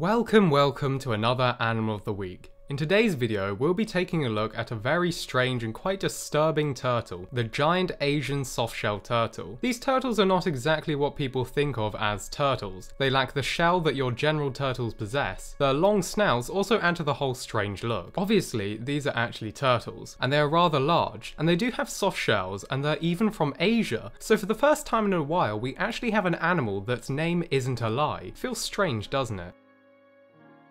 Welcome, welcome to another Animal of the Week. In today's video, we'll be taking a look at a very strange and quite disturbing turtle, the giant Asian softshell turtle. These turtles are not exactly what people think of as turtles. They lack the shell that your general turtles possess. Their long snouts also add to the whole strange look. Obviously, these are actually turtles, and they are rather large, and they do have soft shells, and they're even from Asia. So for the first time in a while, we actually have an animal that's name isn't a lie. Feels strange, doesn't it?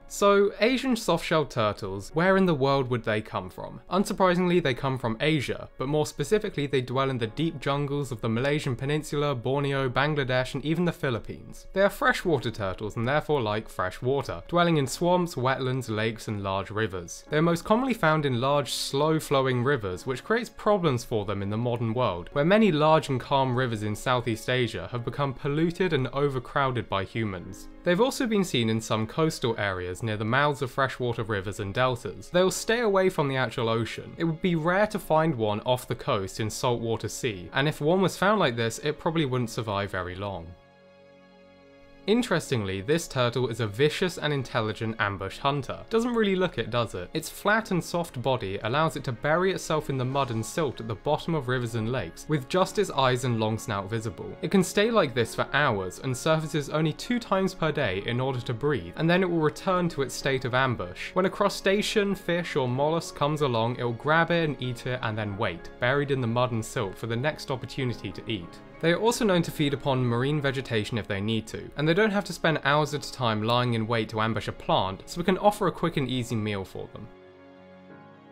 So, Asian softshell turtles, where in the world would they come from? Unsurprisingly, they come from Asia, but more specifically, they dwell in the deep jungles of the Malaysian Peninsula, Borneo, Bangladesh, and even the Philippines. They are freshwater turtles and therefore like fresh water, dwelling in swamps, wetlands, lakes, and large rivers. They are most commonly found in large, slow-flowing rivers, which creates problems for them in the modern world, where many large and calm rivers in Southeast Asia have become polluted and overcrowded by humans. They've also been seen in some coastal areas near the mouths of freshwater rivers and deltas. They'll stay away from the actual ocean. It would be rare to find one off the coast in saltwater sea, and if one was found like this, it probably wouldn't survive very long. Interestingly, this turtle is a vicious and intelligent ambush hunter. Doesn't really look it, does it? Its flat and soft body allows it to bury itself in the mud and silt at the bottom of rivers and lakes, with just its eyes and long snout visible. It can stay like this for hours and surfaces only two times per day in order to breathe, and then it will return to its state of ambush. When a crustacean, fish, or mollusk comes along, it will grab it and eat it and then wait, buried in the mud and silt for the next opportunity to eat. They are also known to feed upon marine vegetation if they need to, and they don't have to spend hours at a time lying in wait to ambush a plant, so we can offer a quick and easy meal for them.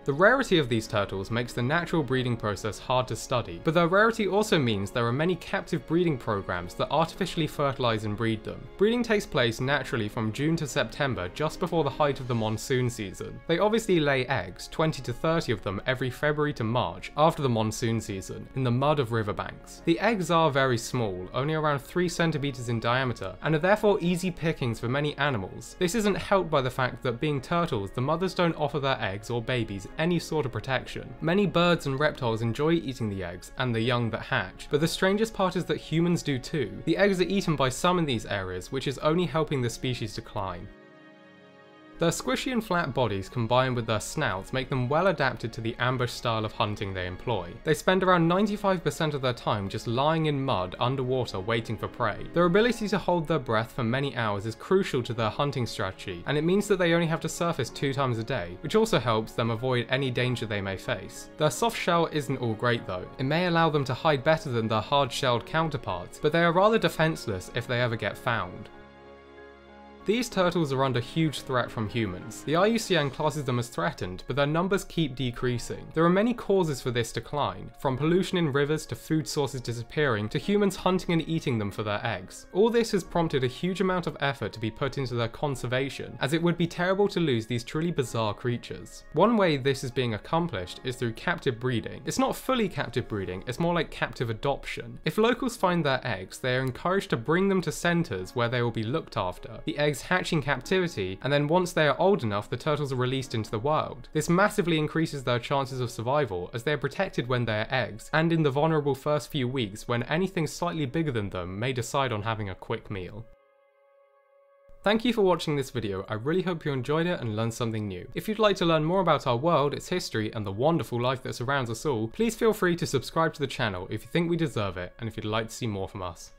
The rarity of these turtles makes the natural breeding process hard to study, but their rarity also means there are many captive breeding programs that artificially fertilize and breed them. Breeding takes place naturally from June to September just before the height of the monsoon season. They obviously lay eggs, 20 to 30 of them every February to March, after the monsoon season, in the mud of riverbanks. The eggs are very small, only around 3 centimeters in diameter, and are therefore easy pickings for many animals. This isn't helped by the fact that being turtles, the mothers don't offer their eggs or babies any sort of protection. Many birds and reptiles enjoy eating the eggs and the young that hatch, but the strangest part is that humans do too. The eggs are eaten by some in these areas, which is only helping the species decline. Their squishy and flat bodies combined with their snouts make them well adapted to the ambush style of hunting they employ. They spend around 95% of their time just lying in mud underwater waiting for prey. Their ability to hold their breath for many hours is crucial to their hunting strategy, and it means that they only have to surface two times a day, which also helps them avoid any danger they may face. Their soft shell isn't all great though. It may allow them to hide better than their hard-shelled counterparts, but they are rather defenseless if they ever get found. These turtles are under huge threat from humans. The IUCN classes them as threatened, but their numbers keep decreasing. There are many causes for this decline, from pollution in rivers to food sources disappearing to humans hunting and eating them for their eggs. All this has prompted a huge amount of effort to be put into their conservation, as it would be terrible to lose these truly bizarre creatures. One way this is being accomplished is through captive breeding. It's not fully captive breeding, it's more like captive adoption. If locals find their eggs, they are encouraged to bring them to centres where they will be looked after. The eggs eggs hatch in captivity, and then once they are old enough, the turtles are released into the wild. This massively increases their chances of survival, as they are protected when they are eggs, and in the vulnerable first few weeks when anything slightly bigger than them may decide on having a quick meal. Thank you for watching this video, I really hope you enjoyed it and learned something new. If you'd like to learn more about our world, its history, and the wonderful life that surrounds us all, please feel free to subscribe to the channel if you think we deserve it and if you'd like to see more from us.